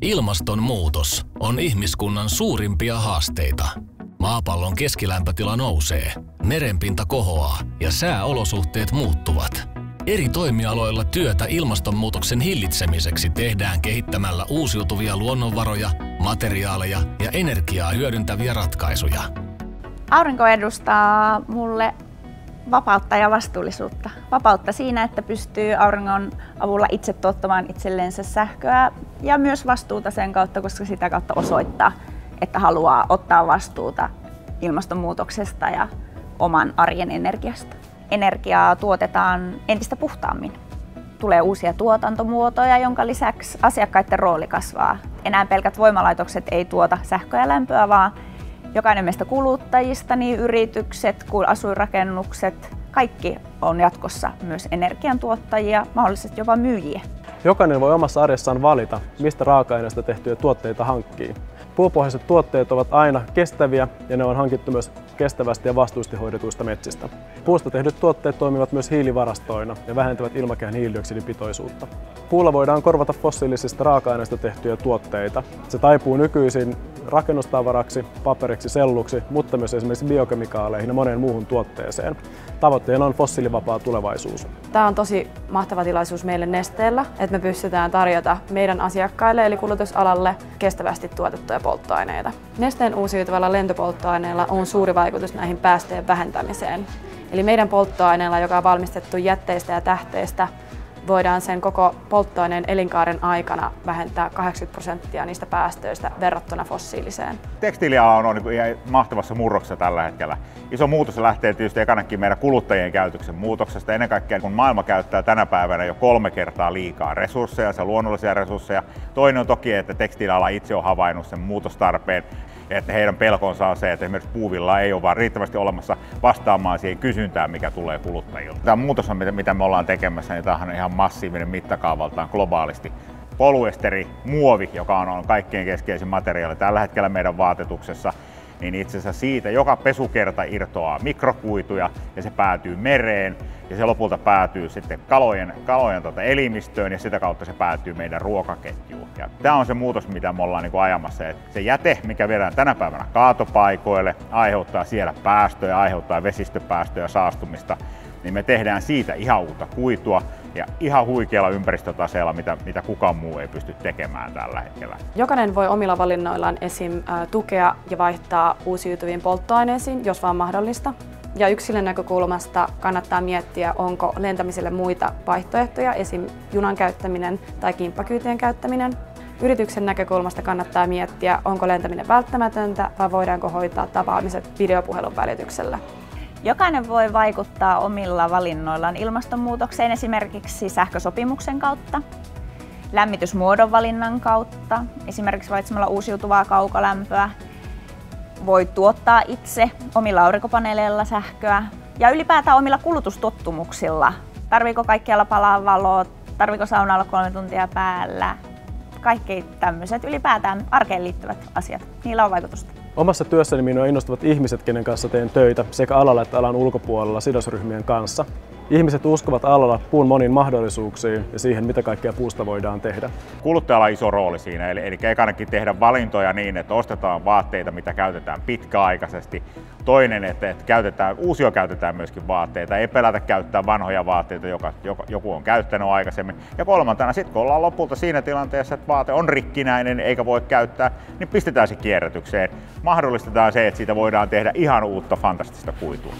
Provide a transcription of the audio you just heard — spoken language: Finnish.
Ilmastonmuutos on ihmiskunnan suurimpia haasteita. Maapallon keskilämpötila nousee, merenpinta kohoaa ja sääolosuhteet muuttuvat. Eri toimialoilla työtä ilmastonmuutoksen hillitsemiseksi tehdään kehittämällä uusiutuvia luonnonvaroja, materiaaleja ja energiaa hyödyntäviä ratkaisuja. Aurinko edustaa mulle vapautta ja vastuullisuutta. Vapautta siinä, että pystyy auringon avulla itse tuottamaan itsellensä sähköä ja myös vastuuta sen kautta, koska sitä kautta osoittaa, että haluaa ottaa vastuuta ilmastonmuutoksesta ja oman arjen energiasta. Energiaa tuotetaan entistä puhtaammin. Tulee uusia tuotantomuotoja, jonka lisäksi asiakkaiden rooli kasvaa. Enää pelkät voimalaitokset ei tuota sähköä ja lämpöä, vaan jokainen meistä kuluttajista, niin yritykset kuin asuinrakennukset, kaikki on jatkossa myös energiantuottajia, mahdollisesti jopa myyjiä. Jokainen voi omassa arjessaan valita, mistä raaka-aineista tehtyjä tuotteita hankkii. Puupohjaiset tuotteet ovat aina kestäviä ja ne on hankittu myös kestävästi ja vastuusti hoidetuista metsistä. Puusta tehdyt tuotteet toimivat myös hiilivarastoina ja vähentävät ilmakehän hiilidioksidipitoisuutta. Puulla voidaan korvata fossiilisista raaka-aineista tehtyjä tuotteita. Se taipuu nykyisin rakennustavaraksi, paperiksi, selluksi, mutta myös esimerkiksi biokemikaaleihin ja moneen muuhun tuotteeseen. Tavoitteena on fossiilivapaa tulevaisuus. Tämä on tosi mahtava tilaisuus meille Nesteellä, että me pystytään tarjota meidän asiakkaille eli kulutusalalle kestävästi tuotettuja polttoaineita. Nesteen uusiutuvalla lentopolttoaineella on suuri vaikutus näihin päästöjen vähentämiseen. Eli meidän polttoaineella, joka on valmistettu jätteistä ja tähteistä, voidaan sen koko polttoaineen elinkaaren aikana vähentää 80 prosenttia niistä päästöistä verrattuna fossiiliseen. Tekstiiliala on, on niin ihan mahtavassa murroksessa tällä hetkellä. Iso muutos lähtee tietysti ekanakin meidän kuluttajien käytöksen muutoksesta. Ennen kaikkea kun maailma käyttää tänä päivänä jo kolme kertaa liikaa resursseja, se luonnollisia resursseja. Toinen on toki, että tekstiiliala itse on havainnut sen muutostarpeen että heidän pelkonsa on se, että esimerkiksi puuvilla ei ole vaan riittävästi olemassa vastaamaan siihen kysyntään, mikä tulee kuluttajilta. Tämä muutos, mitä me ollaan tekemässä, niin tämä on ihan massiivinen mittakaavaltaan globaalisti. Poluesteri, muovi, joka on kaikkein keskeisin materiaali tällä hetkellä meidän vaatetuksessa, niin itse asiassa siitä joka pesukerta irtoaa mikrokuituja ja se päätyy mereen ja se lopulta päätyy sitten kalojen, kalojen tota elimistöön ja sitä kautta se päätyy meidän ruokaketjuun. Ja tämä on se muutos, mitä me ollaan niin ajamassa. että se jäte, mikä viedään tänä päivänä kaatopaikoille, aiheuttaa siellä päästöjä, aiheuttaa vesistöpäästöjä, saastumista, niin me tehdään siitä ihan uutta kuitua ja ihan huikealla ympäristötaseella, mitä, mitä kukaan muu ei pysty tekemään tällä hetkellä. Jokainen voi omilla valinnoillaan esim. tukea ja vaihtaa uusiutuviin polttoaineisiin, jos vaan mahdollista. Ja yksilön näkökulmasta kannattaa miettiä, onko lentämiselle muita vaihtoehtoja, esim. junan käyttäminen tai kimppakyytien käyttäminen. Yrityksen näkökulmasta kannattaa miettiä, onko lentäminen välttämätöntä vai voidaanko hoitaa tapaamiset videopuhelun välityksellä. Jokainen voi vaikuttaa omilla valinnoillaan ilmastonmuutokseen esimerkiksi sähkösopimuksen kautta, lämmitysmuodon valinnan kautta, esimerkiksi valitsemalla uusiutuvaa kaukolämpöä, voi tuottaa itse omilla aurinkopaneeleilla sähköä ja ylipäätään omilla kulutustottumuksilla. Tarviiko kaikkialla palaa valoa, tarviiko sauna olla kolme tuntia päällä, kaikki tämmöiset ylipäätään arkeen liittyvät asiat, niillä on vaikutusta. Omassa työssäni minua innostavat ihmiset, kenen kanssa teen töitä sekä alalla että alan ulkopuolella sidosryhmien kanssa. Ihmiset uskovat alalla puun moniin mahdollisuuksiin ja siihen, mitä kaikkea puusta voidaan tehdä. Kuluttajalla on iso rooli siinä, eli, eli ekanakin tehdä valintoja niin, että ostetaan vaatteita, mitä käytetään pitkäaikaisesti. Toinen, että, että käytetään, uusio käytetään myöskin vaatteita, ei pelätä käyttää vanhoja vaatteita, joka, joka joku on käyttänyt aikaisemmin. Ja kolmantena, sitten kun ollaan lopulta siinä tilanteessa, että vaate on rikkinäinen eikä voi käyttää, niin pistetään se kierrätykseen. Mahdollistetaan se, että siitä voidaan tehdä ihan uutta fantastista kuitua.